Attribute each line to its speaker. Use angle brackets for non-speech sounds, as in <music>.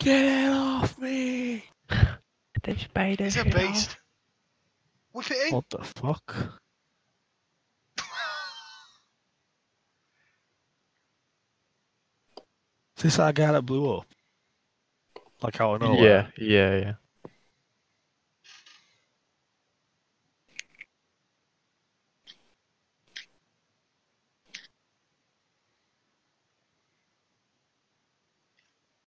Speaker 1: Get it off me! <laughs>
Speaker 2: The spider.
Speaker 3: He's a beast.
Speaker 2: off.
Speaker 3: Whip it in.
Speaker 1: What the fuck? Is <laughs> this our guy that blew up? Like how I know?
Speaker 2: Yeah, yeah, yeah.